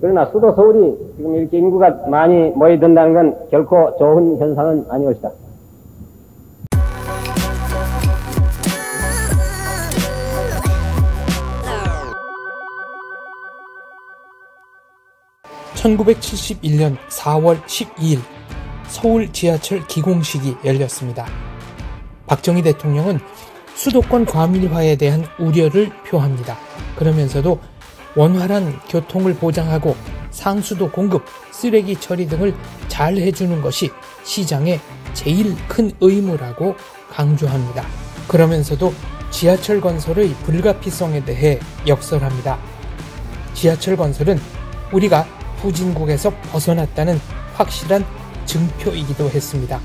그러나 수도 서울이 지금 이렇게 인구가 많이 모여든다는 건 결코 좋은 현상은 아니올시다. (1971년 4월 12일) 서울 지하철 기공식이 열렸습니다. 박정희 대통령은 수도권 과밀화에 대한 우려를 표합니다. 그러면서도 원활한 교통을 보장하고 상수도 공급, 쓰레기 처리 등을 잘 해주는 것이 시장의 제일 큰 의무라고 강조합니다. 그러면서도 지하철 건설의 불가피성에 대해 역설합니다. 지하철 건설은 우리가 후진국에서 벗어났다는 확실한 증표이기도 했습니다.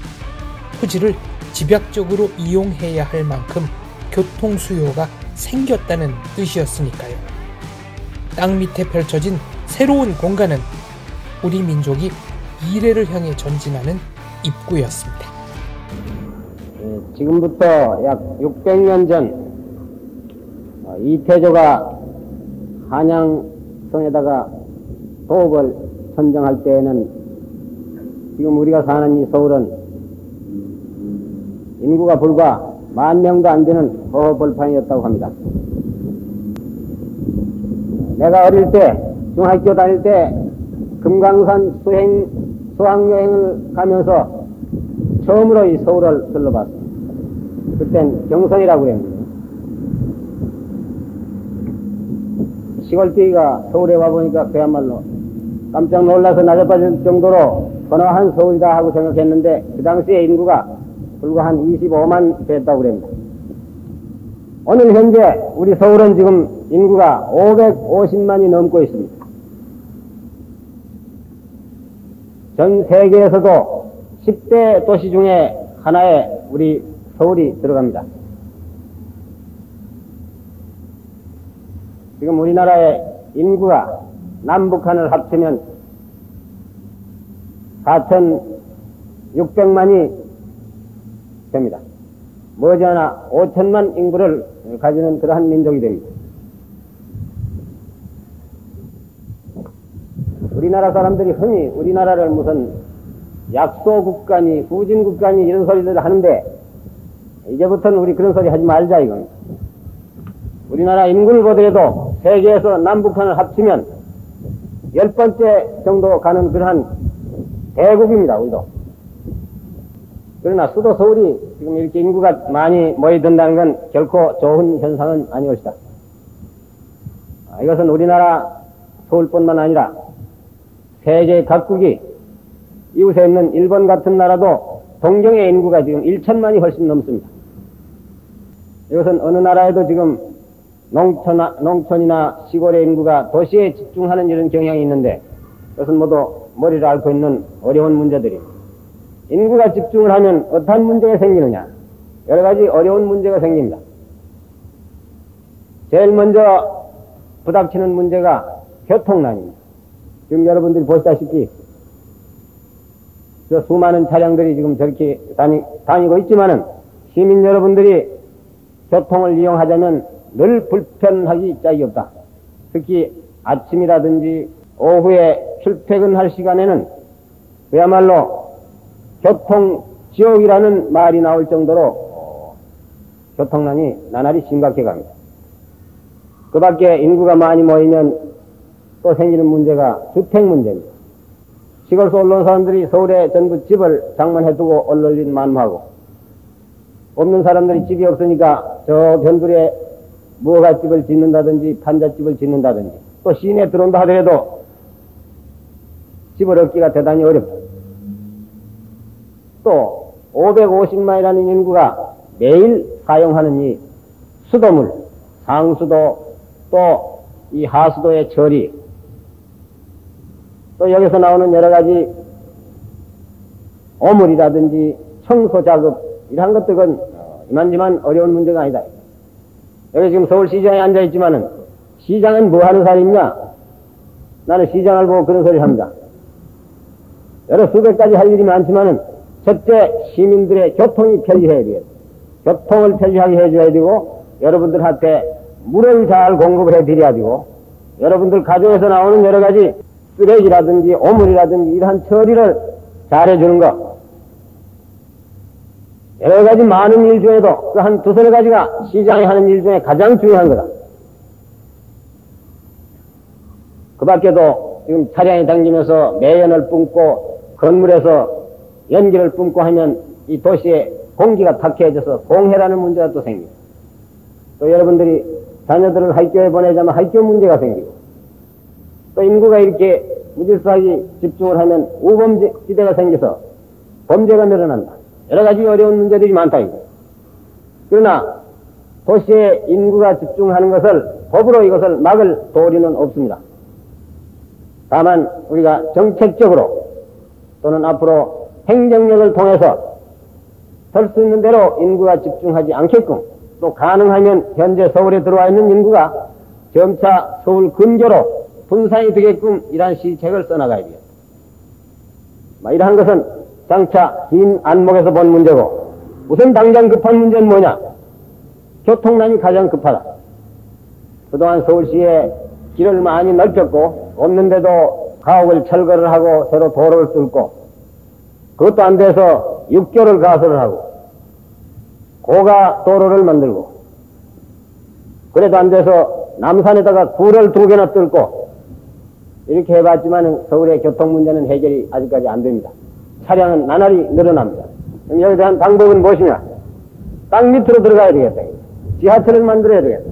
토지를 집약적으로 이용해야 할 만큼 교통 수요가 생겼다는 뜻이었으니까요. 땅 밑에 펼쳐진 새로운 공간은 우리 민족이 미래를 향해 전진하는 입구였습니다. 예, 지금부터 약 600년 전 어, 이태조가 한양성에다가 도읍을 선정할 때에는 지금 우리가 사는 이 서울은 인구가 불과 만 명도 안 되는 허허벌판이었다고 합니다. 내가 어릴 때, 중학교 다닐 때, 금강산 수행, 수학여행을 가면서 처음으로 이 서울을 들러봤어요. 그땐 경선이라고 그랬는데. 시골뛰기가 서울에 와보니까 그야말로 깜짝 놀라서 낮아빠질 정도로 번화한 서울이다 하고 생각했는데 그 당시에 인구가 불과 한 25만 됐다고 그럽니다. 오늘 현재 우리 서울은 지금 인구가 550만이 넘고 있습니다. 전 세계에서도 10대 도시 중에 하나에 우리 서울이 들어갑니다. 지금 우리나라의 인구가 남북한을 합치면 4,600만이 됩니다. 머지않아 5천만 인구를 가지는 그러한 민족이 됩니다. 우리나라 사람들이 흔히 우리나라를 무슨 약소국가니 후진국가니 이런 소리들을 하는데 이제부터는 우리 그런 소리 하지 말자 이겁니다. 우리나라 인구를 보더라도 세계에서 남북한을 합치면 열 번째 정도 가는 그러한 대국입니다, 우리도. 그러나 수도 서울이 지금 이렇게 인구가 많이 모여든다는 건 결코 좋은 현상은 아니올시다. 아, 이것은 우리나라 서울뿐만 아니라 세계 각국이 이웃에 있는 일본 같은 나라도 동경의 인구가 지금 1천만이 훨씬 넘습니다. 이것은 어느 나라에도 지금 농촌, 농촌이나 시골의 인구가 도시에 집중하는 이런 경향이 있는데 이것은 모두 머리를 앓고 있는 어려운 문제들입니다. 인구가 집중을 하면 어떤 문제가 생기느냐? 여러 가지 어려운 문제가 생깁니다. 제일 먼저 부닥치는 문제가 교통난입니다. 지금 여러분들이 보시다시피 저 수많은 차량들이 지금 저렇게 다니, 다니고 있지만은 시민 여러분들이 교통을 이용하자면 늘 불편하기 짝이 없다. 특히 아침이라든지 오후에 출퇴근할 시간에는 그야말로 교통 지옥이라는 말이 나올 정도로 교통난이 나날이 심각해 갑니다. 그 밖에 인구가 많이 모이면 또 생기는 문제가 주택 문제입니다. 시골에서 올라온 사람들이 서울에 전부 집을 장만해두고 올라올린 만무하고 없는 사람들이 집이 없으니까 저 변두리에 무허가집을 짓는다든지 판잣집을 짓는다든지 또 시내에 들어온다 하더라도 집을 얻기가 대단히 어렵다. 또 550만이라는 인구가 매일 사용하는 이 수도물, 상수도, 또 이 하수도의 처리, 또 여기서 나오는 여러 가지 오물이라든지 청소 작업, 이러한 것들은 이만지만 어려운 문제가 아니다. 여기 지금 서울시장에 앉아있지만은 시장은 뭐 하는 사람이냐? 나는 시장을 보고 그런 소리를 합니다. 여러 수백 가지 할 일이 많지만은 첫째, 시민들의 교통이 편리해야 돼요. 교통을 편리하게 해줘야 되고, 여러분들한테 물을 잘 공급을 해드려야 되고, 여러분들 가정에서 나오는 여러 가지 쓰레기라든지 오물이라든지 이러한 처리를 잘해 주는 것. 여러 가지 많은 일 중에도 그 한 두세 가지가 시장에 하는 일 중에 가장 중요한 거다. 그 밖에도 지금 차량이 다니면서 매연을 뿜고 건물에서 연기를 뿜고 하면 이 도시의 공기가 탁해져서 공해라는 문제가 또 생기고 또 여러분들이 자녀들을 학교에 보내자면 학교 문제가 생기고 또 인구가 이렇게 무질서하게 집중을 하면 우범지대가 생겨서 범죄가 늘어난다. 여러 가지 어려운 문제들이 많다. 이거. 그러나 도시에 인구가 집중하는 것을 법으로 이것을 막을 도리는 없습니다. 다만 우리가 정책적으로 또는 앞으로 행정력을 통해서 설수 있는 대로 인구가 집중하지 않게끔 또 가능하면 현재 서울에 들어와 있는 인구가 점차 서울 근교로 분산이 되게끔 이러한 시책을 써나가야 돼요. 이러한 것은 장차 긴 안목에서 본 문제고 우선 당장 급한 문제는 뭐냐? 교통난이 가장 급하다. 그동안 서울시에 길을 많이 넓혔고 없는데도 가옥을 철거를 하고 새로 도로를 뚫고 그것도 안 돼서 육교를 가설을 하고 고가 도로를 만들고 그래도 안 돼서 남산에다가 굴을 두 개나 뚫고 이렇게 해봤지만 서울의 교통 문제는 해결이 아직까지 안 됩니다. 차량은 나날이 늘어납니다. 그럼 여기에 대한 방법은 무엇이냐? 땅 밑으로 들어가야 되겠다. 지하철을 만들어야 되겠다.